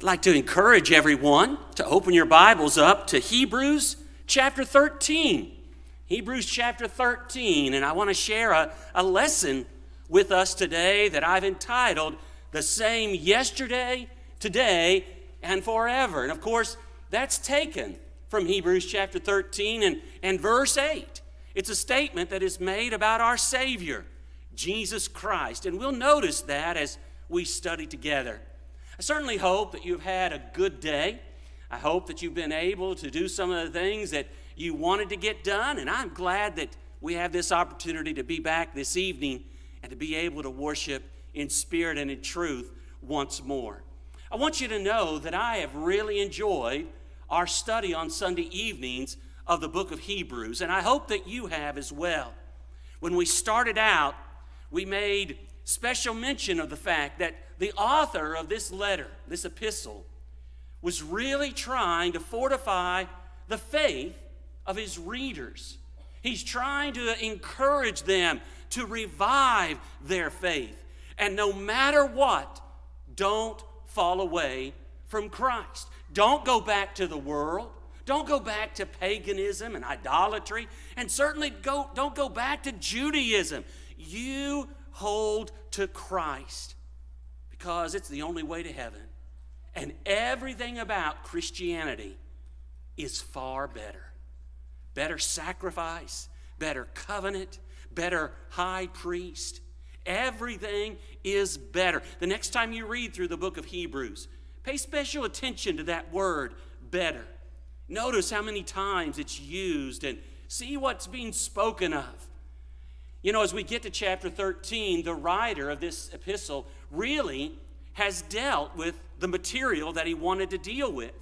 I'd like to encourage everyone to open your Bibles up to Hebrews chapter 13. Hebrews chapter 13, and I want to share a, a lesson with us today that I've entitled The Same Yesterday, Today, and Forever. And of course, that's taken from Hebrews chapter 13 and, and verse 8. It's a statement that is made about our Savior, Jesus Christ. And we'll notice that as we study together. I certainly hope that you've had a good day. I hope that you've been able to do some of the things that you wanted to get done. And I'm glad that we have this opportunity to be back this evening and to be able to worship in spirit and in truth once more. I want you to know that I have really enjoyed our study on Sunday evenings of the book of Hebrews, and I hope that you have as well. When we started out, we made special mention of the fact that the author of this letter, this epistle, was really trying to fortify the faith of his readers. He's trying to encourage them to revive their faith. And no matter what, don't fall away from Christ. Don't go back to the world. Don't go back to paganism and idolatry. And certainly go, don't go back to Judaism. You hold to Christ because it's the only way to heaven. And everything about Christianity is far better. Better sacrifice, better covenant, better high priest. Everything is better. The next time you read through the book of Hebrews, Pay special attention to that word, better. Notice how many times it's used and see what's being spoken of. You know, as we get to chapter 13, the writer of this epistle really has dealt with the material that he wanted to deal with.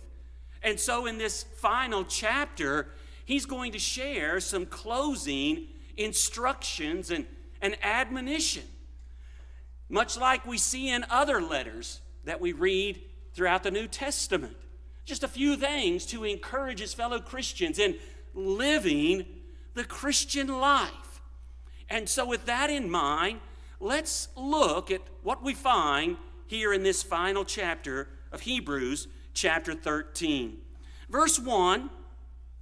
And so, in this final chapter, he's going to share some closing instructions and, and admonition. Much like we see in other letters that we read throughout the New Testament. Just a few things to encourage his fellow Christians in living the Christian life. And so, with that in mind, let's look at what we find here in this final chapter of Hebrews, chapter 13. Verse 1,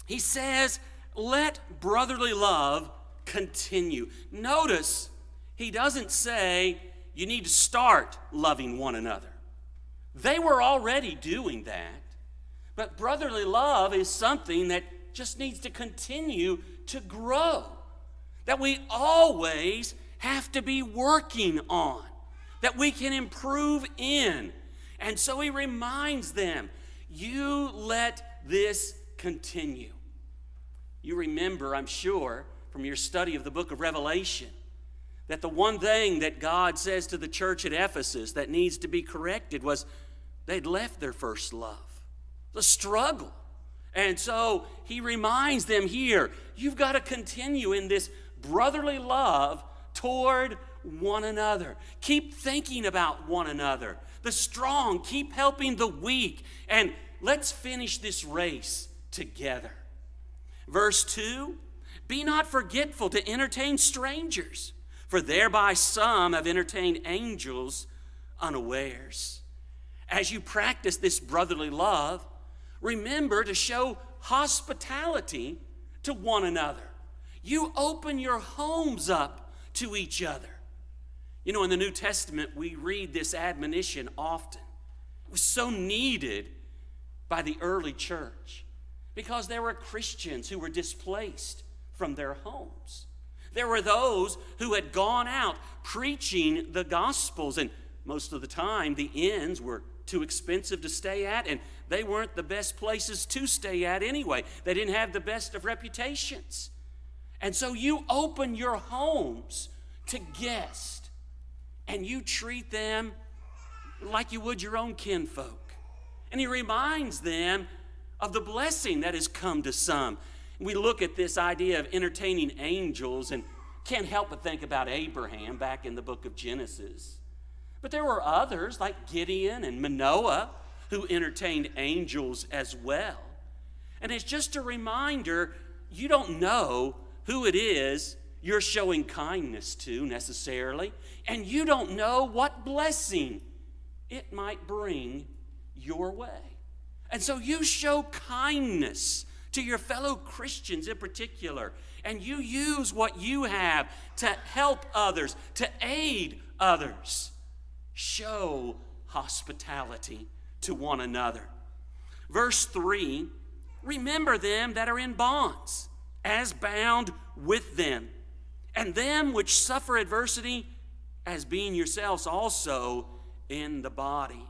he says, Let brotherly love continue. Notice, he doesn't say you need to start loving one another. They were already doing that. But brotherly love is something that just needs to continue to grow, that we always have to be working on, that we can improve in. And so he reminds them you let this continue. You remember, I'm sure, from your study of the book of Revelation, that the one thing that God says to the church at Ephesus that needs to be corrected was They'd left their first love, the struggle. And so he reminds them here you've got to continue in this brotherly love toward one another. Keep thinking about one another. The strong, keep helping the weak. And let's finish this race together. Verse 2 Be not forgetful to entertain strangers, for thereby some have entertained angels unawares as you practice this brotherly love, remember to show hospitality to one another. You open your homes up to each other. You know, in the New Testament, we read this admonition often. It was so needed by the early church because there were Christians who were displaced from their homes. There were those who had gone out preaching the Gospels, and most of the time the inns were too expensive to stay at, and they weren't the best places to stay at anyway. They didn't have the best of reputations. And so you open your homes to guests, and you treat them like you would your own kinfolk. And he reminds them of the blessing that has come to some. We look at this idea of entertaining angels and can't help but think about Abraham back in the book of Genesis. But there were others like Gideon and Manoah who entertained angels as well. And it's just a reminder you don't know who it is you're showing kindness to necessarily, and you don't know what blessing it might bring your way. And so you show kindness to your fellow Christians in particular, and you use what you have to help others, to aid others. Show hospitality to one another. Verse 3 Remember them that are in bonds, as bound with them, and them which suffer adversity, as being yourselves also in the body.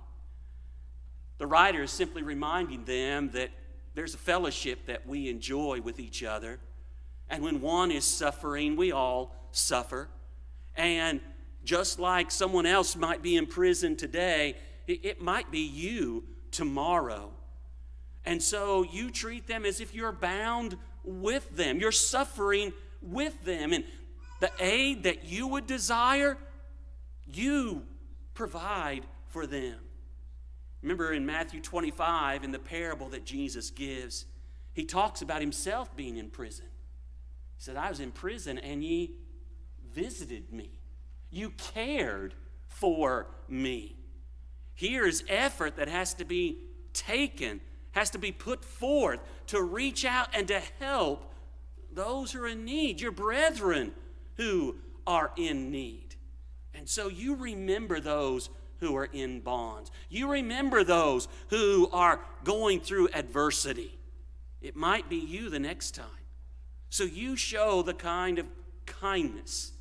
The writer is simply reminding them that there's a fellowship that we enjoy with each other. And when one is suffering, we all suffer. And just like someone else might be in prison today, it, might be you tomorrow. And so you treat them as if you're bound with them, you're suffering with them. And the aid that you would desire, you provide for them. Remember in Matthew 25, in the parable that Jesus gives, he talks about himself being in prison. He said, I was in prison and ye visited me. You cared for me. Here is effort that has to be taken, has to be put forth to reach out and to help those who are in need, your brethren who are in need. And so you remember those who are in bonds. You remember those who are going through adversity. It might be you the next time. So you show the kind of kindness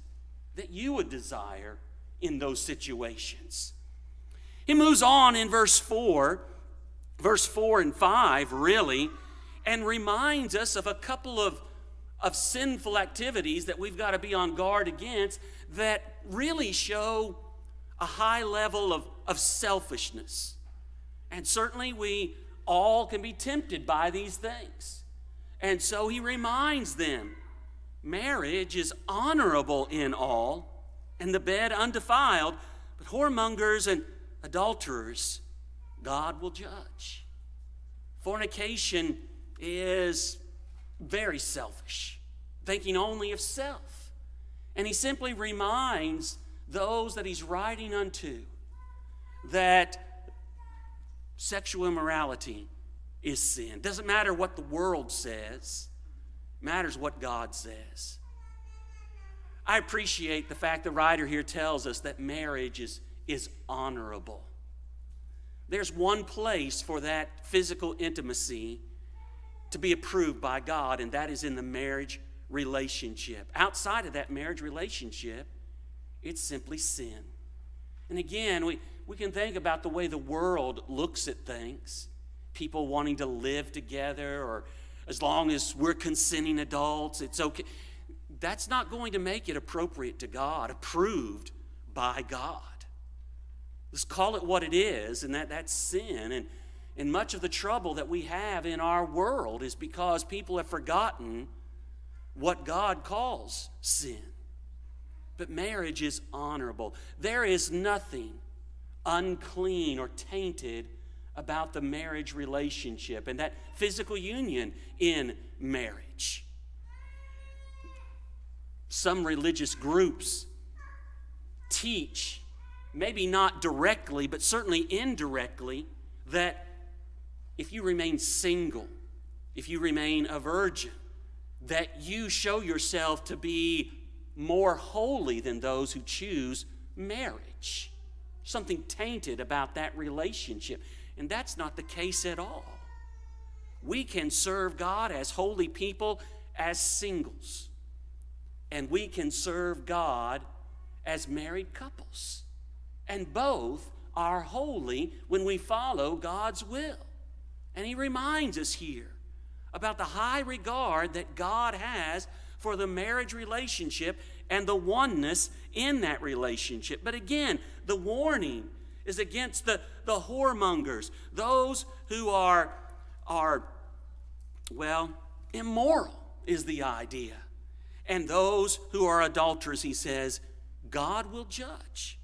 that you would desire in those situations. He moves on in verse 4, verse 4 and 5, really, and reminds us of a couple of, of sinful activities that we've got to be on guard against that really show a high level of, of selfishness. And certainly we all can be tempted by these things. And so he reminds them marriage is honorable in all, and the bed undefiled, but whoremongers and adulterers God will judge. Fornication is very selfish, thinking only of self. And he simply reminds those that he's writing unto that sexual immorality is sin. Doesn't matter what the world says, matters what God says. I appreciate the fact the writer here tells us that marriage is, is honorable. There's one place for that physical intimacy to be approved by God, and that is in the marriage relationship. Outside of that marriage relationship, it's simply sin. And again, we, we can think about the way the world looks at things people wanting to live together, or as long as we're consenting adults, it's okay. That's not going to make it appropriate to God, approved by God. Let's call it what it is, and that, that's sin. And, and much of the trouble that we have in our world is because people have forgotten what God calls sin. But marriage is honorable. There is nothing unclean or tainted about the marriage relationship and that physical union in marriage. Some religious groups teach, maybe not directly, but certainly indirectly, that if you remain single, if you remain a virgin, that you show yourself to be more holy than those who choose marriage. Something tainted about that relationship. And that's not the case at all. We can serve God as holy people as singles, and we can serve God as married couples. And both are holy when we follow God's will. And He reminds us here about the high regard that God has for the marriage relationship and the oneness in that relationship. But again, the warning is against the, the whoremongers, those who are, are, well, immoral is the idea. And those who are adulterers, he says, God will judge.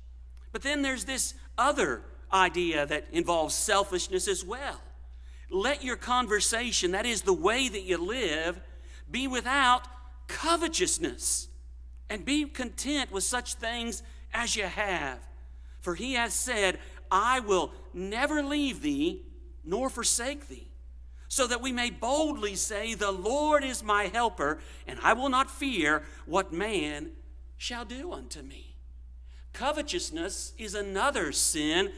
But then there's this other idea that involves selfishness as well. Let your conversation, that is the way that you live, be without covetousness, and be content with such things as you have. For he has said, I will never leave thee nor forsake thee, so that we may boldly say, The Lord is my helper, and I will not fear what man shall do unto me. Covetousness is another sin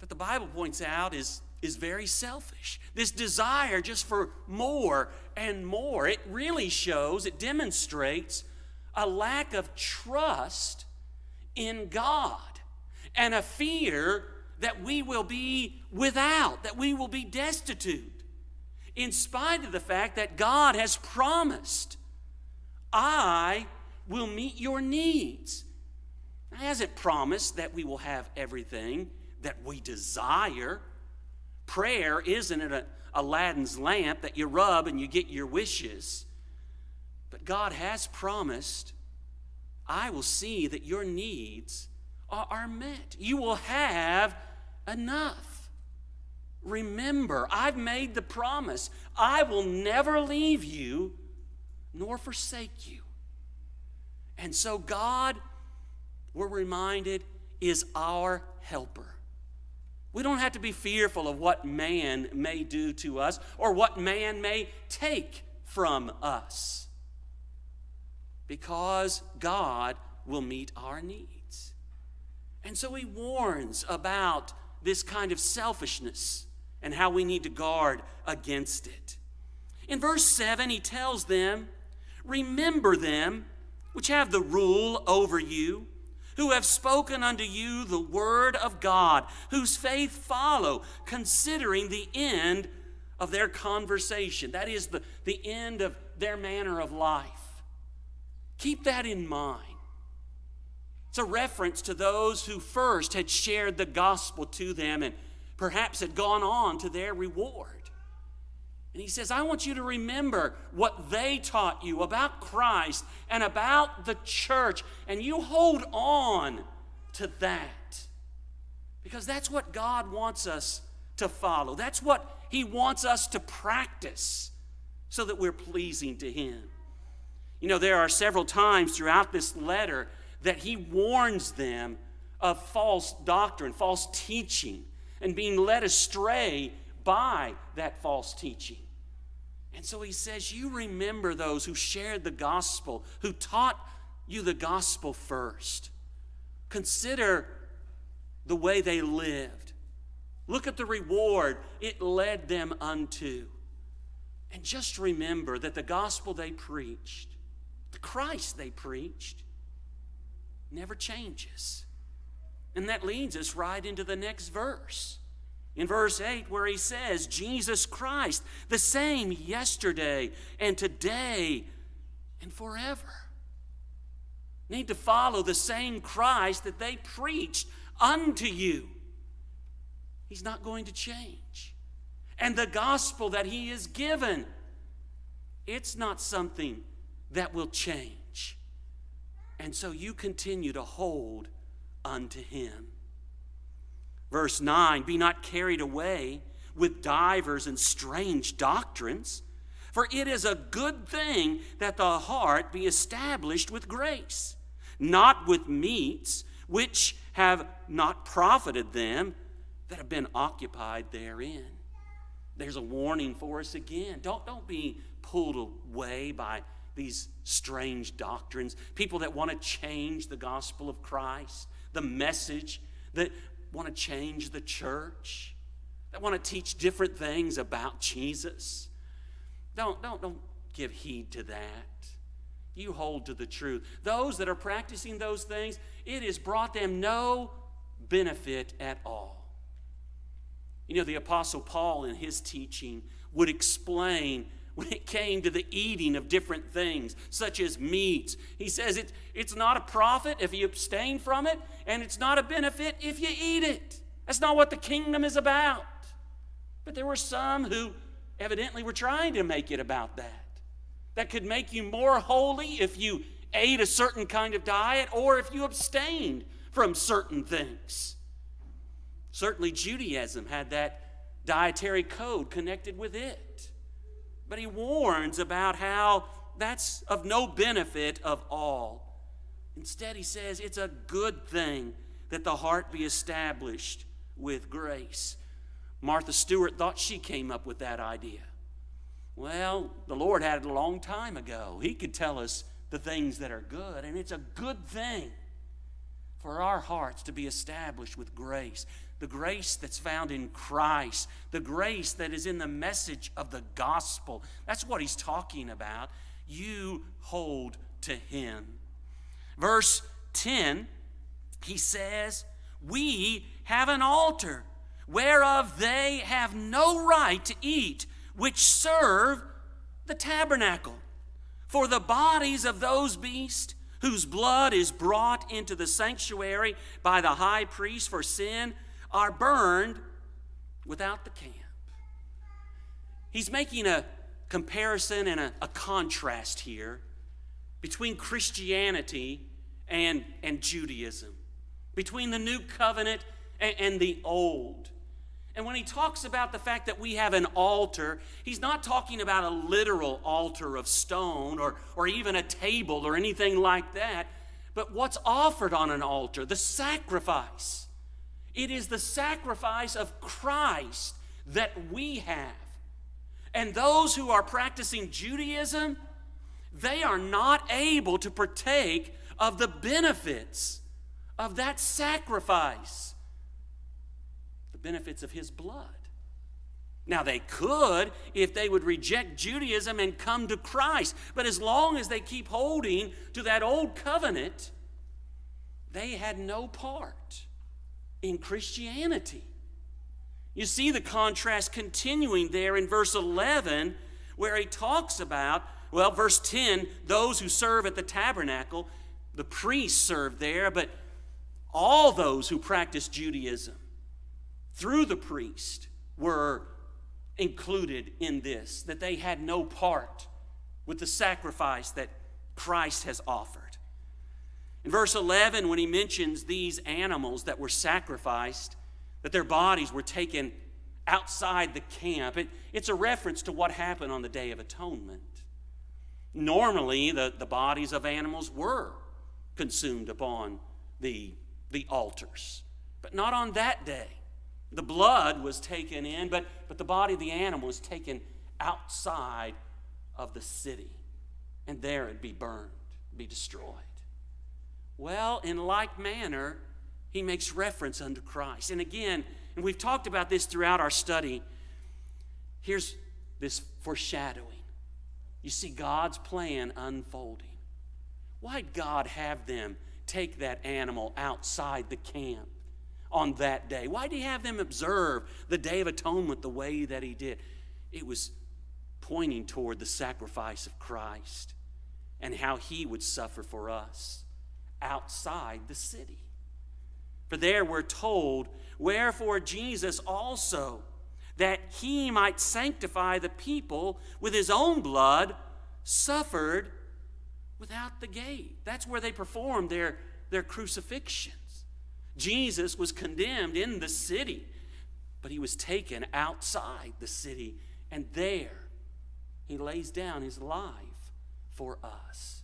that the Bible points out is, is very selfish. This desire just for more and more. It really shows, it demonstrates a lack of trust in God and a fear that we will be without, that we will be destitute, in spite of the fact that God has promised, I will meet your needs. He hasn't promised that we will have everything that we desire. Prayer isn't an Aladdin's lamp that you rub and you get your wishes. But God has promised, I will see that your needs are, are met. You will have enough. Remember, I've made the promise I will never leave you nor forsake you. And so, God, we're reminded, is our helper. We don't have to be fearful of what man may do to us or what man may take from us because God will meet our needs. And so he warns about this kind of selfishness and how we need to guard against it. In verse 7, he tells them, Remember them which have the rule over you, who have spoken unto you the word of God, whose faith follow, considering the end of their conversation. That is the, the end of their manner of life. Keep that in mind. It's a reference to those who first had shared the gospel to them and perhaps had gone on to their reward. And he says, I want you to remember what they taught you about Christ and about the church, and you hold on to that. Because that's what God wants us to follow. That's what He wants us to practice so that we're pleasing to Him. You know, there are several times throughout this letter that he warns them of false doctrine, false teaching, and being led astray by that false teaching. And so he says, You remember those who shared the gospel, who taught you the gospel first. Consider the way they lived. Look at the reward it led them unto. And just remember that the gospel they preached, the Christ they preached, never changes. And that leads us right into the next verse. In verse 8, where he says, Jesus Christ, the same yesterday and today and forever. Need to follow the same Christ that they preached unto you. He's not going to change. And the gospel that he is given, it's not something that will change. And so you continue to hold unto him. Verse 9 Be not carried away with divers and strange doctrines, for it is a good thing that the heart be established with grace, not with meats which have not profited them that have been occupied therein. There's a warning for us again. Don't, don't be pulled away by these strange doctrines, people that want to change the gospel of Christ, the message, that want to change the church, that want to teach different things about Jesus. Don't, don't, don't give heed to that. You hold to the truth. Those that are practicing those things, it has brought them no benefit at all. You know, the Apostle Paul in his teaching would explain when it came to the eating of different things, such as meats. He says it, it's not a profit if you abstain from it, and it's not a benefit if you eat it. That's not what the kingdom is about. But there were some who evidently were trying to make it about that. That could make you more holy if you ate a certain kind of diet or if you abstained from certain things. Certainly, Judaism had that dietary code connected with it. But he warns about how that's of no benefit of all. Instead, he says it's a good thing that the heart be established with grace. Martha Stewart thought she came up with that idea. Well, the Lord had it a long time ago. He could tell us the things that are good, and it's a good thing for our hearts to be established with grace. The grace that's found in Christ, the grace that is in the message of the gospel. That's what he's talking about. You hold to him. Verse 10, he says, We have an altar whereof they have no right to eat, which serve the tabernacle. For the bodies of those beasts whose blood is brought into the sanctuary by the high priest for sin are burned without the camp. He's making a comparison and a, a contrast here between Christianity and, and Judaism, between the new covenant and, and the old. And when he talks about the fact that we have an altar, he's not talking about a literal altar of stone or, or even a table or anything like that, but what's offered on an altar, the sacrifice. It is the sacrifice of Christ that we have. And those who are practicing Judaism, they are not able to partake of the benefits of that sacrifice the benefits of his blood. Now, they could if they would reject Judaism and come to Christ. But as long as they keep holding to that old covenant, they had no part in Christianity. You see the contrast continuing there in verse 11, where he talks about, well, verse 10, those who serve at the tabernacle, the priests serve there, but all those who practice Judaism through the priest were included in this, that they had no part with the sacrifice that Christ has offered. In verse 11, when he mentions these animals that were sacrificed, that their bodies were taken outside the camp, it, it's a reference to what happened on the Day of Atonement. Normally, the, the bodies of animals were consumed upon the, the altars, but not on that day. The blood was taken in, but, but the body of the animal was taken outside of the city, and there it'd be burned, be destroyed. Well, in like manner, he makes reference unto Christ. And again, and we've talked about this throughout our study, here's this foreshadowing. You see God's plan unfolding. Why'd God have them take that animal outside the camp? on that day? Why did he have them observe the Day of Atonement the way that he did? It was pointing toward the sacrifice of Christ and how he would suffer for us outside the city. For there we're told, Wherefore Jesus also, that he might sanctify the people with his own blood, suffered without the gate. That's where they performed their, their crucifixions. Jesus was condemned in the city, but he was taken outside the city, and there he lays down his life for us.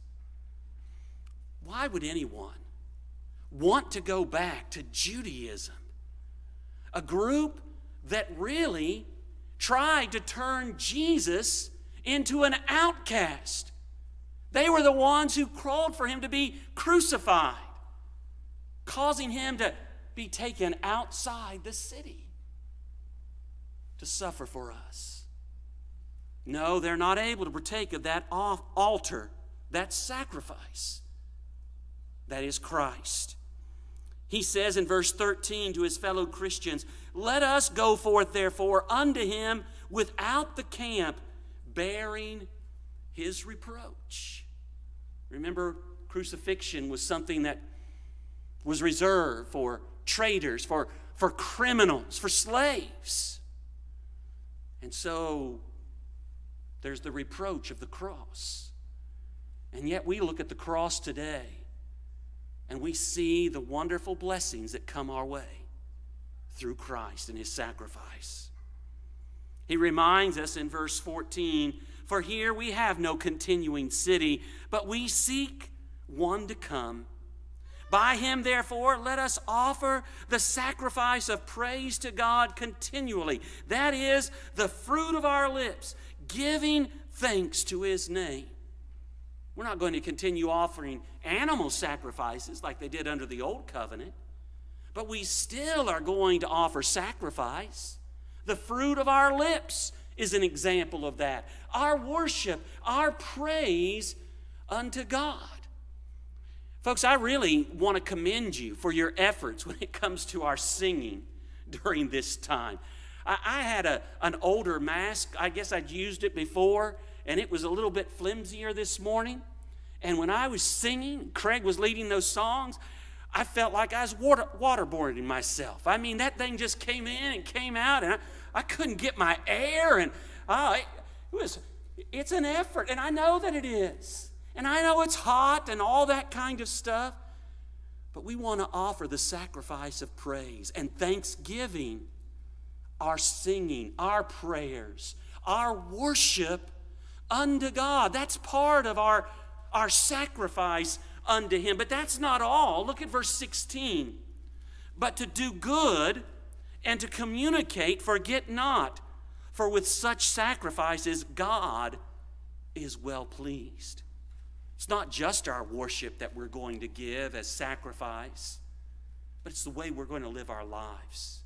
Why would anyone want to go back to Judaism? A group that really tried to turn Jesus into an outcast. They were the ones who called for him to be crucified causing him to be taken outside the city to suffer for us. No, they're not able to partake of that altar, that sacrifice that is Christ. He says in verse 13 to his fellow Christians, Let us go forth, therefore, unto him without the camp, bearing his reproach. Remember, crucifixion was something that was reserved for traitors, for, for criminals, for slaves. And so there's the reproach of the cross. And yet we look at the cross today and we see the wonderful blessings that come our way through Christ and his sacrifice. He reminds us in verse 14 For here we have no continuing city, but we seek one to come By him, therefore, let us offer the sacrifice of praise to God continually. That is the fruit of our lips, giving thanks to his name. We're not going to continue offering animal sacrifices like they did under the old covenant, but we still are going to offer sacrifice. The fruit of our lips is an example of that. Our worship, our praise unto God. Folks, I really want to commend you for your efforts when it comes to our singing during this time. I, I had a, an older mask. I guess I'd used it before, and it was a little bit flimsier this morning. And when I was singing, Craig was leading those songs, I felt like I was water, waterboarding myself. I mean, that thing just came in and came out, and I, I couldn't get my air, and oh, it, it was, it's an effort, and I know that it is. And I know it's hot and all that kind of stuff, but we want to offer the sacrifice of praise and thanksgiving, our singing, our prayers, our worship unto God. That's part of our, our sacrifice unto Him. But that's not all. Look at verse 16. But to do good and to communicate, forget not, for with such sacrifices God is well pleased. It's not just our worship that we're going to give as sacrifice, but it's the way we're going to live our lives.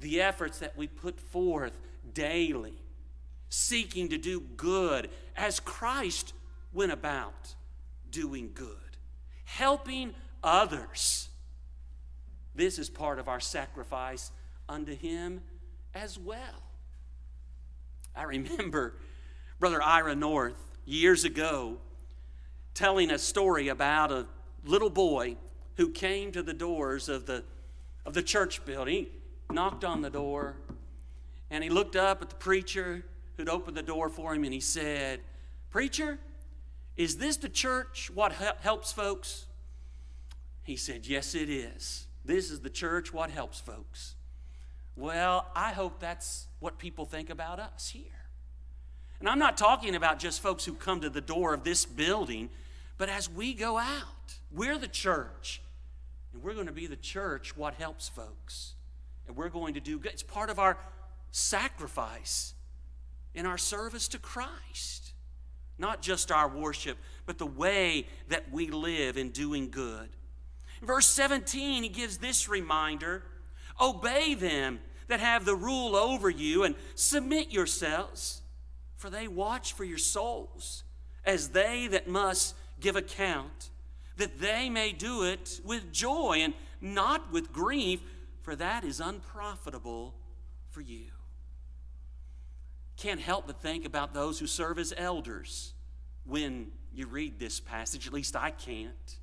The efforts that we put forth daily, seeking to do good as Christ went about doing good, helping others. This is part of our sacrifice unto Him as well. I remember Brother Ira North years ago telling a story about a little boy who came to the doors of the, of the church building. Knocked on the door and he looked up at the preacher who'd opened the door for him and he said, Preacher, is this the church what helps folks? He said, Yes, it is. This is the church what helps folks. Well, I hope that's what people think about us here. And I'm not talking about just folks who come to the door of this building, but as we go out, we're the church. And we're going to be the church what helps folks. And we're going to do good. It's part of our sacrifice in our service to Christ. Not just our worship, but the way that we live in doing good. In verse 17, he gives this reminder Obey them that have the rule over you and submit yourselves for they watch for your souls as they that must give account, that they may do it with joy and not with grief, for that is unprofitable for you. Can't help but think about those who serve as elders when you read this passage, at least I can't.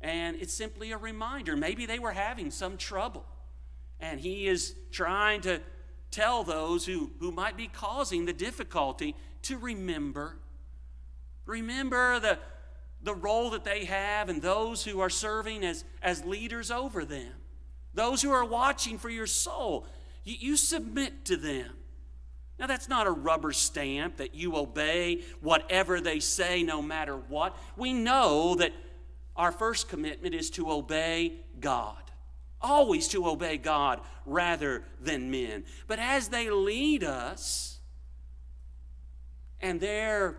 And it's simply a reminder. Maybe they were having some trouble, and he is trying to tell those who, who might be causing the difficulty to remember. Remember the, the role that they have and those who are serving as, as leaders over them, those who are watching for your soul. You, you submit to them. Now, that's not a rubber stamp that you obey whatever they say, no matter what. We know that our first commitment is to obey God always to obey God rather than men. But as they lead us, and their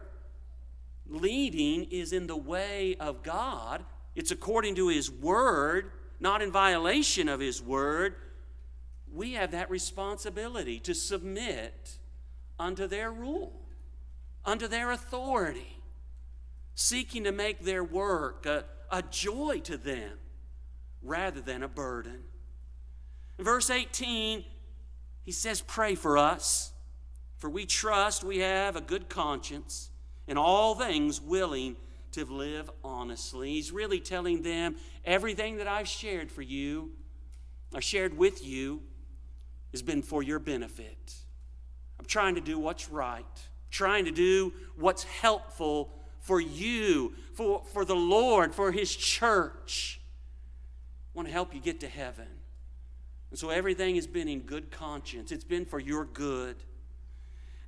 leading is in the way of God, it's according to His Word, not in violation of His Word, we have that responsibility to submit unto their rule, unto their authority, seeking to make their work a, a joy to them rather than a burden. In verse 18, he says, Pray for us, for we trust we have a good conscience, in all things willing to live honestly. He's really telling them everything that I've shared for you, I've shared with you, has been for your benefit. I'm trying to do what's right, trying to do what's helpful for you, for, for the Lord, for His church I want to help you get to heaven. And so everything has been in good conscience, it's been for your good.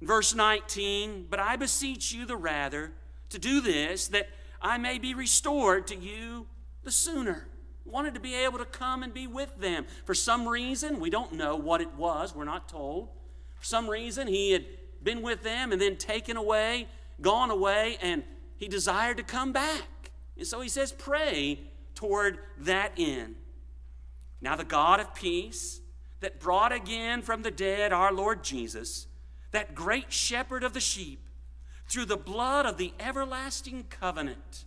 Verse 19, but I beseech you the rather to do this, that I may be restored to you the sooner. Wanted to be able to come and be with them. For some reason, we don't know what it was, we're not told. For some reason, he had been with them and then taken away, gone away, and he desired to come back. And so he says, Pray toward that end. Now, the God of peace that brought again from the dead our Lord Jesus, that great shepherd of the sheep, through the blood of the everlasting covenant.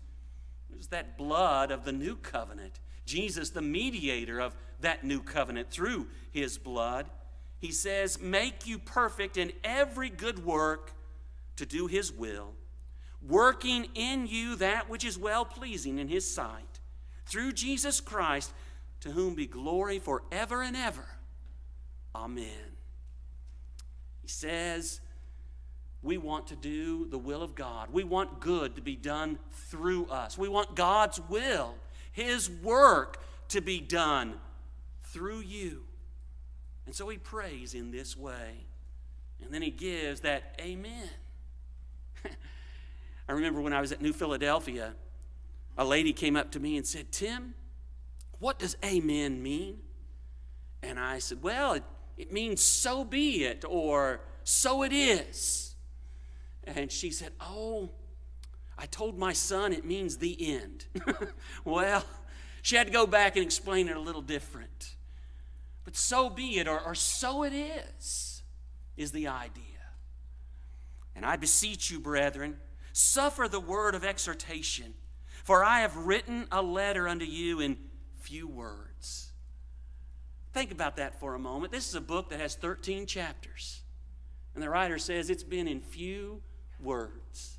It was that blood of the new covenant. Jesus, the mediator of that new covenant through his blood. He says, Make you perfect in every good work to do his will, working in you that which is well pleasing in his sight, through Jesus Christ, to whom be glory forever and ever. Amen. He says, we want to do the will of God. We want good to be done through us. We want God's will, His work to be done through you. And so he prays in this way. And then he gives that amen. I remember when I was at New Philadelphia, a lady came up to me and said, Tim, what does amen mean? And I said, Well, it, it means so be it, or so it is. And she said, Oh, I told my son it means the end. well, she had to go back and explain it a little different. But so be it, or, or so it is, is the idea. And I beseech you, brethren, suffer the word of exhortation, for I have written a letter unto you in few words. Think about that for a moment. This is a book that has 13 chapters. And the writer says it's been in few words.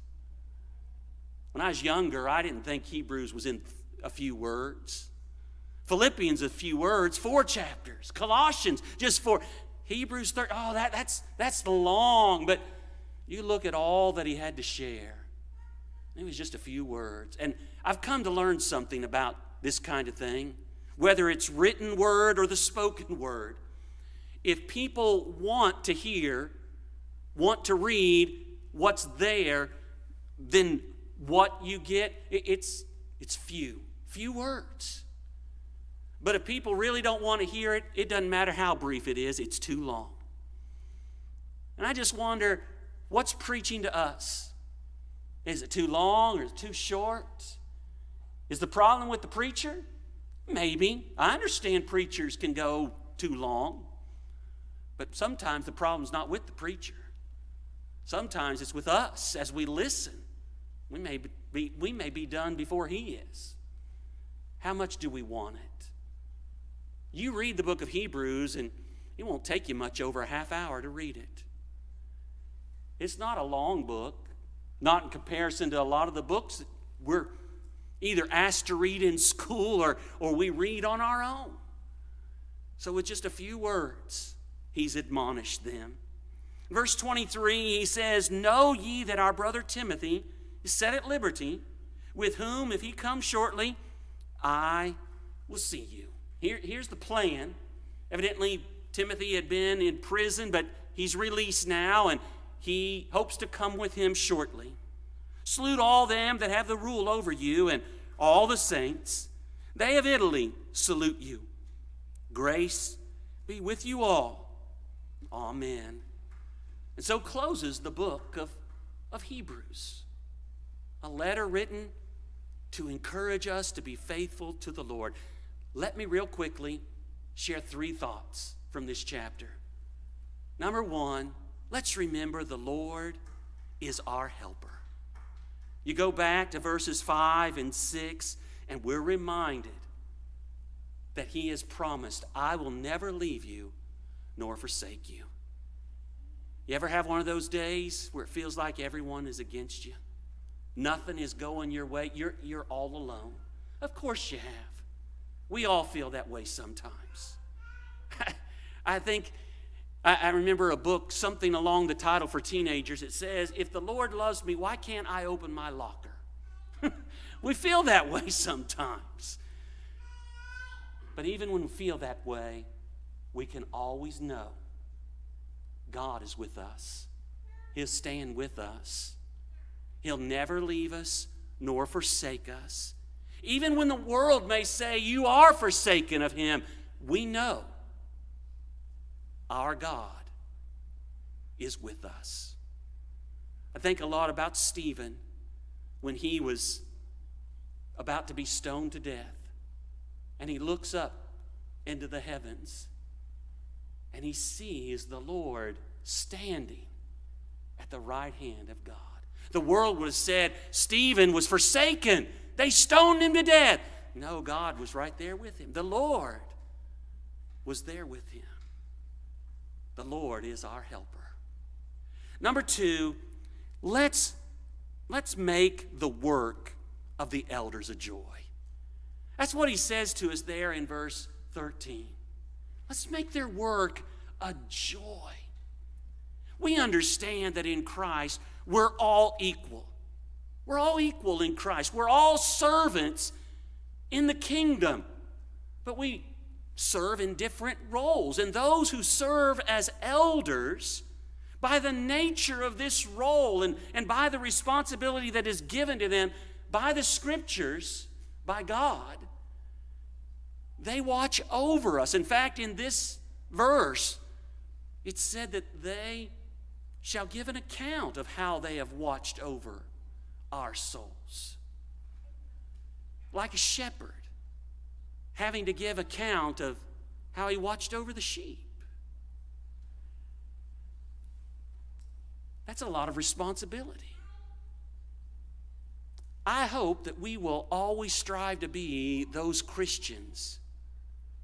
When I was younger, I didn't think Hebrews was in a few words. Philippians, a few words, four chapters. Colossians, just four. Hebrews, 30, oh, that, that's, that's long. But you look at all that he had to share. It was just a few words. And I've come to learn something about this kind of thing, whether it's written word or the spoken word. If people want to hear, want to read, what's there then what you get, it's, it's few, few words. But if people really don't want to hear it, it doesn't matter how brief it is, it's too long. And I just wonder what's preaching to us? Is it too long or is it too short? Is the problem with the preacher? Maybe. I understand preachers can go too long. But sometimes the problem's not with the preacher. Sometimes it's with us as we listen. We may be, we may be done before He is. How much do we want it? You read the book of Hebrews, and it won't take you much over a half hour to read it. It's not a long book, not in comparison to a lot of the books that we're either asked to read in school or, or we read on our own. So, with just a few words, He's admonished them. Verse 23, he says, Know ye that our brother Timothy is set at liberty, with whom, if he comes shortly, I will see you. Here, here's the plan. Evidently, Timothy had been in prison, but he's released now, and he hopes to come with him shortly. Salute all them that have the rule over you, and all the saints. They of Italy salute you. Grace be with you all. Amen. And so closes the book of, of Hebrews, a letter written to encourage us to be faithful to the Lord. Let me, real quickly, share three thoughts from this chapter. Number one, let's remember the Lord is our helper. You go back to verses 5 and 6, and we're reminded that He has promised, I will never leave you nor forsake you. You ever have one of those days where it feels like everyone is against you? Nothing is going your way. You're, you're all alone. Of course you have. We all feel that way sometimes. I think, I, remember a book, something along the title for teenagers. It says, If the Lord loves me, why can't I open my locker? we feel that way sometimes. But even when we feel that way, we can always know God is with us. He'll stand with us. He'll never leave us nor forsake us. Even when the world may say you are forsaken of him, we know our God is with us. I think a lot about Stephen when he was about to be stoned to death. And he looks up into the heavens and he sees the Lord standing at the right hand of God. The world would have said Stephen was forsaken, they stoned him to death. No, God was right there with him. The Lord was there with him. The Lord is our helper. Number two, let's, let's make the work of the elders a joy. That's what he says to us there in verse 13. Let's make their work a joy. We understand that in Christ, we're all equal. We're all equal in Christ. We're all servants in the kingdom. But we serve in different roles. And those who serve as elders, by the nature of this role and, and by the responsibility that is given to them by the scriptures, by God, they watch over us. In fact, in this verse, it said that they shall give an account of how they have watched over our souls. Like a shepherd having to give account of how he watched over the sheep. That's a lot of responsibility. I hope that we will always strive to be those Christians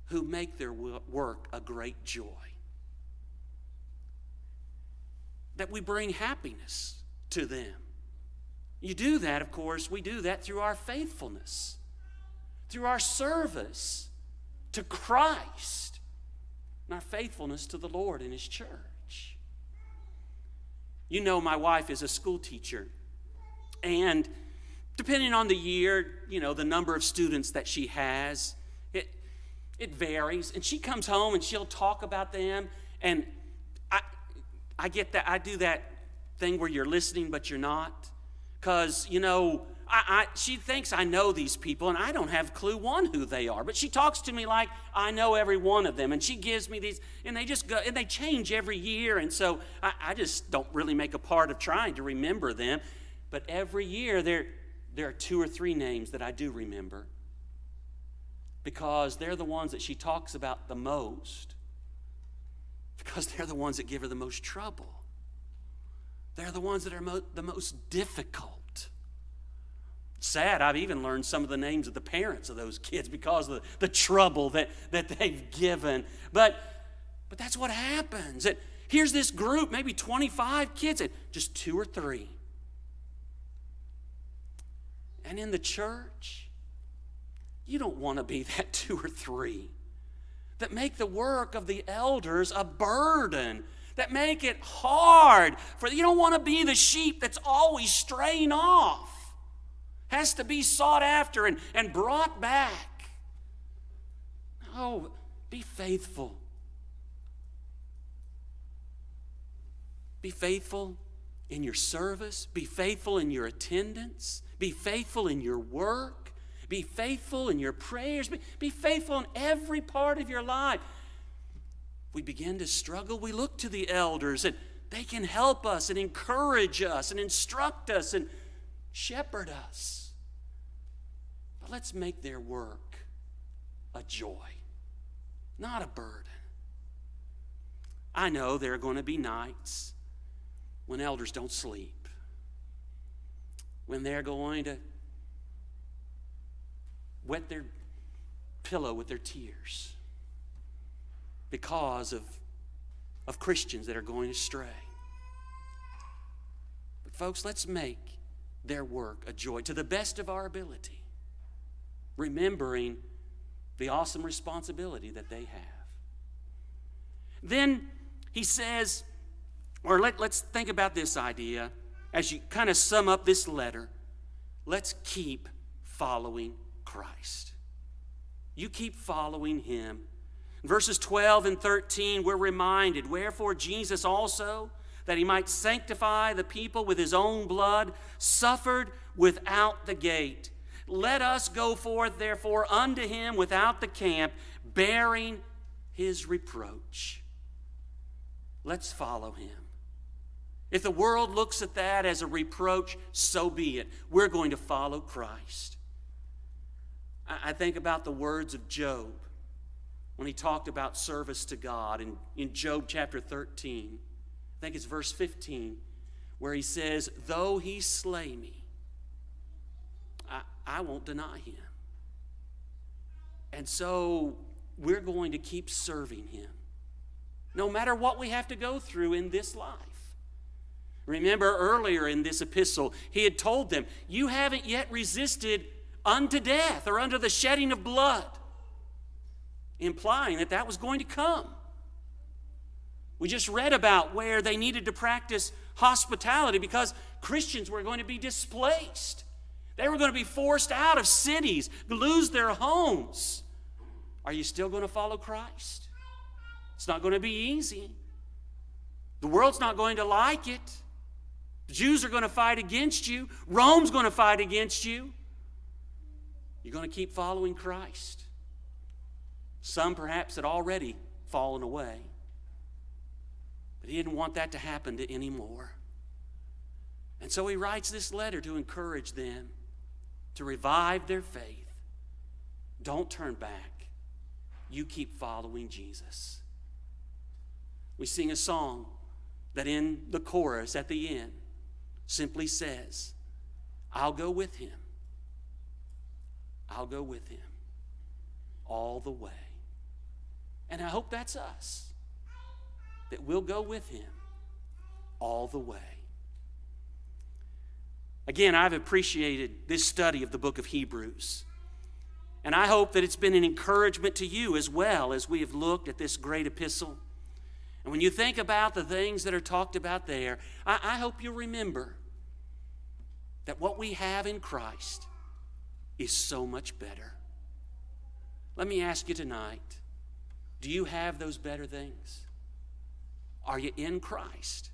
who make their work a great joy. That we bring happiness to them. You do that, of course, we do that through our faithfulness through our service to Christ and our faithfulness to the Lord and His church. You know, my wife is a school teacher, and depending on the year, you know, the number of students that she has, it, it varies. And she comes home and she'll talk about them, and I, I get that, I do that thing where you're listening but you're not. Because, you know, I, I, she thinks I know these people, and I don't have clue one who they are. But she talks to me like I know every one of them, and she gives me these, and they just go, and they change every year, and so I, I just don't really make a part of trying to remember them. But every year there, there are two or three names that I do remember because they're the ones that she talks about the most, because they're the ones that give her the most trouble. They're the ones that are mo- the most difficult sad. I've even learned some of the names of the parents of those kids because of the, the trouble that, that they've given. But, but that's what happens. And here's this group, maybe 25 kids, and just two or three. And in the church, you don't want to be that two or three that make the work of the elders a burden that make it hard for you don't want to be the sheep that's always straying off has to be sought after and, and brought back. Oh, be faithful. Be faithful in your service. Be faithful in your attendance. Be faithful in your work. Be faithful in your prayers. Be, be faithful in every part of your life. We begin to struggle. We look to the elders, and they can help us and encourage us and instruct us and shepherd us But let's make their work a joy, not a burden. I know there are going to be nights when elders don't sleep, when they're going to wet their pillow with their tears because of, of Christians that are going astray. But, folks, let's make their work a joy to the best of our ability remembering the awesome responsibility that they have. Then he says, or let, let's think about this idea as you kind of sum up this letter. Let's keep following Christ. You keep following him. Verses 12 and 13, we're reminded, wherefore Jesus also, that he might sanctify the people with his own blood, suffered without the gate Let us go forth, therefore, unto him without the camp, bearing his reproach. Let's follow him. If the world looks at that as a reproach, so be it. We're going to follow Christ. I think about the words of Job when he talked about service to God in, in Job chapter 13. I think it's verse 15, where he says, Though he slay me, I, I won't deny him. And so we're going to keep serving him, no matter what we have to go through in this life. Remember earlier in this epistle, he had told them, You haven't yet resisted unto death or under the shedding of blood, implying that that was going to come. We just read about where they needed to practice hospitality because Christians were going to be displaced. They were going to be forced out of cities, lose their homes. Are you still going to follow Christ? It's not going to be easy. The world's not going to like it. The Jews are going to fight against you. Rome's going to fight against you. You're going to keep following Christ. Some perhaps had already fallen away. But he didn't want that to happen to any more. And so he writes this letter to encourage them, to revive their faith. Don't turn back. You keep following Jesus. We sing a song that in the chorus at the end simply says, I'll go with him. I'll go with him all the way. And I hope that's us, that we'll go with him all the way. Again, I've appreciated this study of the book of Hebrews. And I hope that it's been an encouragement to you as well as we have looked at this great epistle. And when you think about the things that are talked about there, I, I hope you'll remember that what we have in Christ is so much better. Let me ask you tonight do you have those better things? Are you in Christ?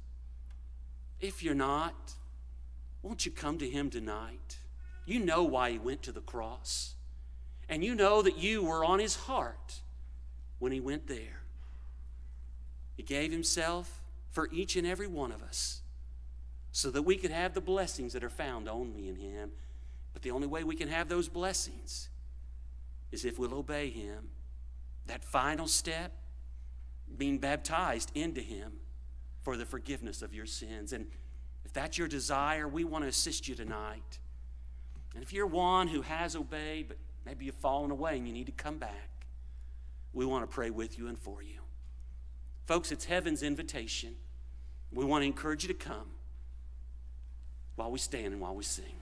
If you're not, won't you come to Him tonight? You know why He went to the cross, and you know that you were on His heart when He went there. He gave Himself for each and every one of us so that we could have the blessings that are found only in Him. But the only way we can have those blessings is if we'll obey Him. That final step, being baptized into Him for the forgiveness of your sins. And if that's your desire, we want to assist you tonight. And if you're one who has obeyed, but maybe you've fallen away and you need to come back, we want to pray with you and for you. Folks, it's heaven's invitation. We want to encourage you to come while we stand and while we sing.